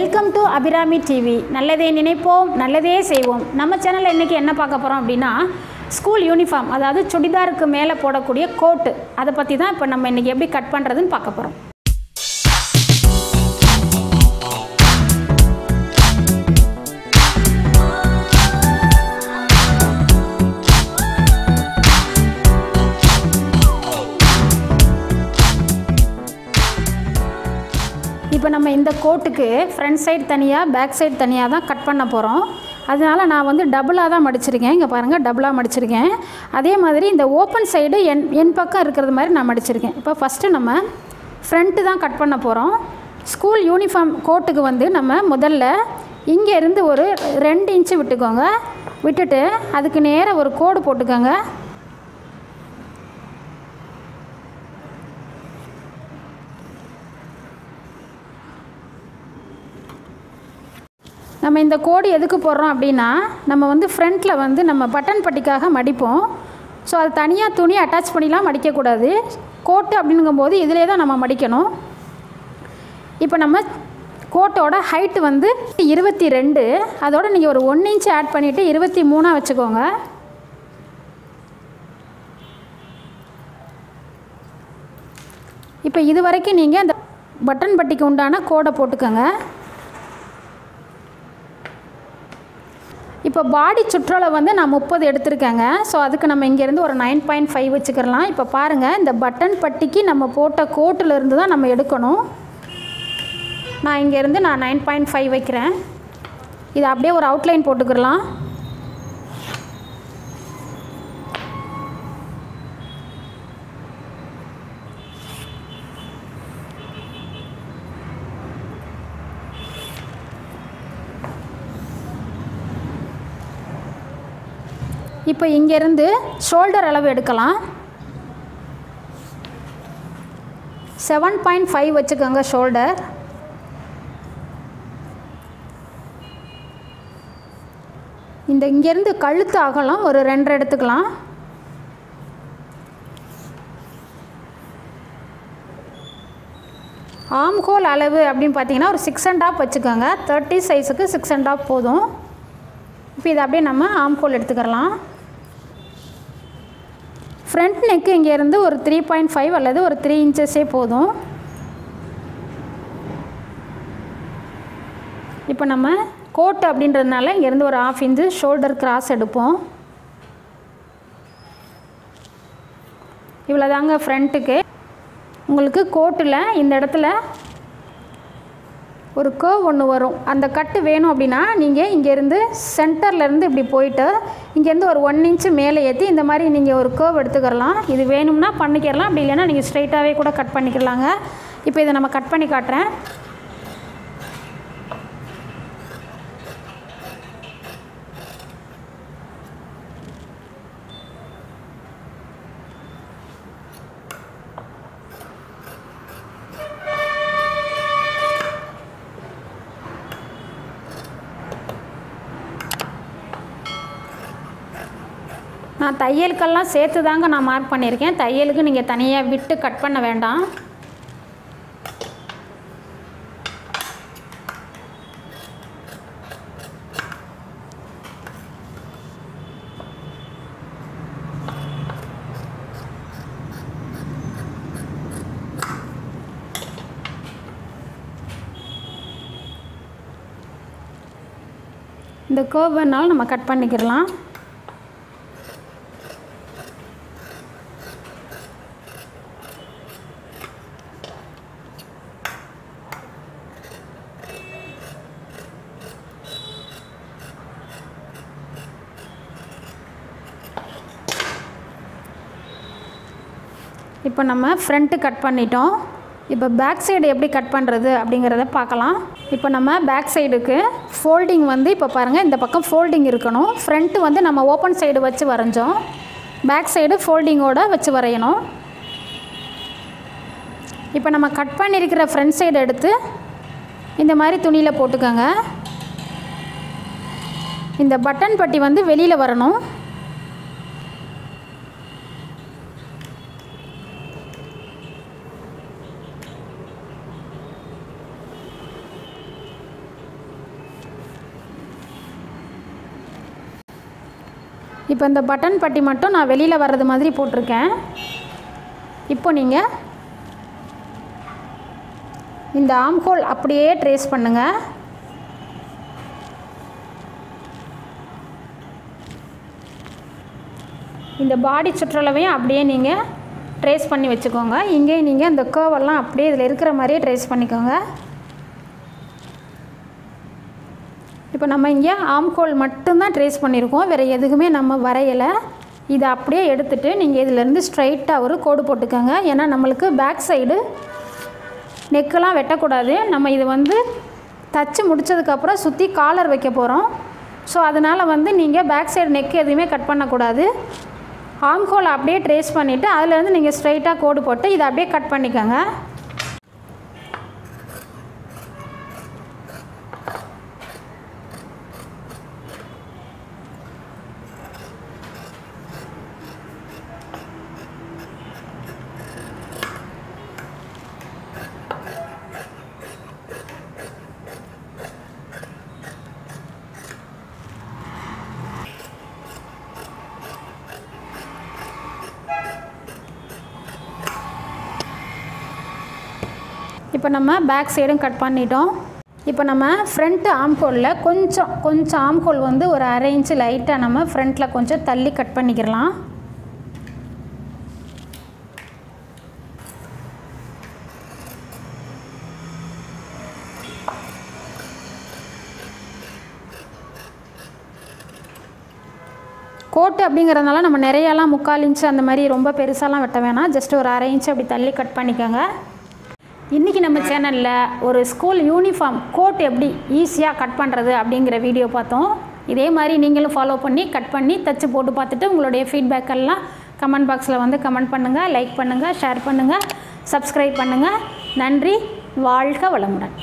Welcome to Abirami TV நல்லதே நினைப்போம் நல்லதே செய்வோம். நம்ம சேனலில் இன்றைக்கி என்ன பார்க்க போகிறோம் அப்படின்னா ஸ்கூல் யூனிஃபார்ம் அதாவது சுடிதாருக்கு மேலே போடக்கூடிய கோட்டு அதை பற்றி தான் இப்போ நம்ம இன்றைக்கி எப்படி கட் பண்ணுறதுன்னு பார்க்க போகிறோம் இப்போ நம்ம இந்த கோட்டுக்கு ஃப்ரண்ட் சைடு தனியாக பேக் சைடு தனியாக தான் கட் பண்ண போகிறோம் அதனால் நான் வந்து டபுளாக தான் மடிச்சிருக்கேன். இங்கே பாருங்கள் டபுளாக மடிச்சிருக்கேன். அதே மாதிரி இந்த ஓப்பன் சைடு என் என் பக்கம் இருக்கிறது மாதிரி நான் மடிச்சிருக்கேன். இப்போ ஃபஸ்ட்டு நம்ம ஃப்ரண்ட்டு தான் கட் பண்ண போகிறோம் ஸ்கூல் யூனிஃபார்ம் கோட்டுக்கு வந்து நம்ம முதல்ல இங்கேருந்து ஒரு ரெண்டு இன்ச்சு விட்டுக்கோங்க. விட்டுட்டு அதுக்கு நேராக ஒரு கோடு போட்டுக்கோங்க. நம்ம இந்த கோடு எதுக்கு போடுறோம் அப்படின்னா நம்ம வந்து ஃப்ரண்ட்டில் வந்து நம்ம பட்டன் பட்டிக்காக மடிப்போம். ஸோ அது தனியாக துணி அட்டாச் பண்ணிலாம் மடிக்கக்கூடாது. கோட்டு அப்படிங்கும்போது இதிலே தான் நம்ம மடிக்கணும். இப்போ நம்ம கோட்டோட ஹைட்டு வந்து இருபத்தி ரெண்டு. அதோட நீங்கள் ஒரு ஒன் இன்ச் ஆட் பண்ணிவிட்டு இருபத்தி மூணாக வச்சுக்கோங்க. இப்போ இது வரைக்கும் நீங்கள் அந்த பட்டன் பட்டிக்கு உண்டான கோடை போட்டுக்கோங்க. இப்போ பாடி சுற்றளவு வந்து நான் முப்பது எடுத்திருக்கேங்க. ஸோ அதுக்கு நம்ம இங்கேருந்து ஒரு நைன் பாயிண்ட் ஃபைவ் வச்சுக்கிறலாம் இப்போ பாருங்கள் இந்த பட்டன் பட்டிக்கு நம்ம போட்ட கோட்டில் இருந்து தான் நம்ம எடுக்கணும். நான் இங்கேருந்து நான் நைன் பாயிண்ட் ஃபைவ் வைக்கிறேன். இது அப்படியே ஒரு அவுட்லைன் போட்டுக்கிறலாம் இப்போ இங்கேருந்து ஷோல்டர் அளவு எடுக்கலாம். செவன் பாயிண்ட் ஃபைவ் வச்சுக்கோங்க ஷோல்டர் இந்த இங்கேருந்து கழுத்து அகலம் ஒரு ரெண்டரை எடுத்துக்கலாம். ஆம் ஹோல் அளவு அப்படின்னு பார்த்தீங்கன்னா ஒரு சிக்ஸ் அண்ட் ஆஃப் வச்சுக்கோங்க. தேர்ட்டி சைஸுக்கு சிக்ஸ் அண்ட் ஆஃப் போதும். இப்போ இதை அப்படியே நம்ம ஆம் ஹோல் எடுத்துக்கலாம் ஃப்ரண்ட் நெக்கு இங்கேருந்து ஒரு த்ரீ பாயிண்ட் ஃபைவ் அல்லது ஒரு த்ரீ இன்ச்சஸே போதும். இப்போ நம்ம கோட் அப்படின்றதுனால இங்கேருந்து ஒரு ஆஃப் இன்ச்சு ஷோல்டர் கிராஸ் எடுப்போம். இவ்வளோதாங்க ஃப்ரண்ட்டுக்கு உங்களுக்கு கோட்டில் இந்த இடத்துல ஒரு கேர்வ் ஒன்று வரும். அந்த கட்டு வேணும் அப்படின்னா நீங்கள் இங்கேருந்து சென்டர்லேருந்து இப்படி போயிட்டு இங்கேருந்து ஒரு ஒன் இன்ச்சு மேலே ஏற்றி இந்த மாதிரி நீங்கள் ஒரு கேர்வ் எடுத்துக்கிறலாம். இது வேணும்னா பண்ணிக்கிறலாம். அப்படி இல்லைன்னா நீங்கள் ஸ்ட்ரைட்டாகவே கூட கட் பண்ணிக்கலாங்க. இப்போ இதை நம்ம கட் பண்ணி காட்டுறேன். நான் தையலுக்கெல்லாம் சேர்த்து தாங்க நான் மார்க் பண்ணியிருக்கேன். தையலுக்கு நீங்கள் தனியாக விட்டு கட் பண்ண வேண்டாம். இந்த கேர்வ் நம்ம கட் பண்ணிக்கிடலாம். இப்போ நம்ம ஃப்ரண்ட்டு கட் பண்ணிட்டோம். இப்போ பேக் சைடு எப்படி கட் பண்ணுறது அப்படிங்கிறத பார்க்கலாம். இப்போ நம்ம பேக் சைடுக்கு ஃபோல்டிங் வந்து இப்போ பாருங்கள் இந்த பக்கம் ஃபோல்டிங் இருக்கணும். ஃப்ரண்ட்டு வந்து நம்ம ஓப்பன் சைடு வச்சு வரைஞ்சோம். பேக் சைடு ஃபோல்டிங்கோடு வச்சு வரையணும். இப்போ நம்ம கட் பண்ணியிருக்கிற ஃப்ரண்ட் சைடு எடுத்து இந்த மாதிரி துணியில் போட்டுக்கோங்க. இந்த பட்டன் பட்டி வந்து வெளியில் வரணும். இப்போ இந்த பட்டன் பட்டி மட்டும் நான் வெளியில் வர்றது மாதிரி போட்டிருக்கேன். இப்போ நீங்கள் இந்த ஆம்ஹோல் அப்படியே ட்ரேஸ் பண்ணுங்கள் இந்த பாடி சுற்றளவையும் அப்படியே நீங்கள் ட்ரேஸ் பண்ணி வச்சுக்கோங்க. இங்கேயும் நீங்கள் இந்த கேர்வெல்லாம் அப்படியே இதில் இருக்கிற மாதிரியே ட்ரேஸ் பண்ணிக்கோங்க. இப்போ நம்ம இங்கே ஆம்கோல் மட்டும்தான் ட்ரேஸ் பண்ணியிருக்கோம். வேறு எதுக்குமே நம்ம வரையலை. இதை அப்படியே எடுத்துகிட்டு நீங்கள் இதிலேருந்து ஸ்ட்ரைட்டாக ஒரு கோடு போட்டுக்கோங்க. ஏன்னா நம்மளுக்கு பேக் சைடு நெக்கெல்லாம் வெட்டக்கூடாது. நம்ம இது வந்து தச்சு முடித்ததுக்கப்புறம் சுற்றி காலர் வைக்க போகிறோம் ஸோ அதனால் வந்து நீங்கள் பேக் சைடு நெக் எதுவுமே கட் பண்ணக்கூடாது. ஆம்கோல் அப்படியே ட்ரேஸ் பண்ணிவிட்டு அதுலேருந்து நீங்கள் ஸ்ட்ரைட்டாக கோடு போட்டு இதை அப்படியே கட் பண்ணிக்கோங்க. இப்போ நம்ம பேக் சைடும் கட் பண்ணிட்டோம். இப்போ நம்ம ஃப்ரண்ட்டு ஆம்கோலில் கொஞ்சம் கொஞ்சம் ஆம்கோல் வந்து ஒரு அரை இன்ச்சு லைட்டாக நம்ம ஃப்ரண்ட்டில் கொஞ்சம் தள்ளி கட் பண்ணிக்கிறலாம் கோட்டு அப்படிங்கிறதுனால நம்ம நிறையாலாம் முக்கால் இன்ச்சு அந்த மாதிரி ரொம்ப பெருசாலாம் வெட்ட வேணாம். ஜஸ்ட் ஒரு அரை இன்ச்சு அப்படி தள்ளி கட் பண்ணிக்கோங்க. இன்றைக்கி நம்ம சேனலில் ஒரு ஸ்கூல் யூனிஃபார்ம் கோட் எப்படி ஈஸியாக கட் பண்ணுறது அப்படிங்கிற வீடியோ பார்த்தோம். இதே மாதிரி நீங்களும் ஃபாலோ பண்ணி கட் பண்ணி தச்சு போட்டு பார்த்துட்டு உங்களுடைய ஃபீட்பேக் எல்லாம் கமெண்ட் பாக்ஸில் வந்து கமெண்ட் பண்ணுங்கள் லைக் பண்ணுங்கள் ஷேர் பண்ணுங்கள் சப்ஸ்கிரைப் பண்ணுங்கள் நன்றி வாழ்க வளமுடன்.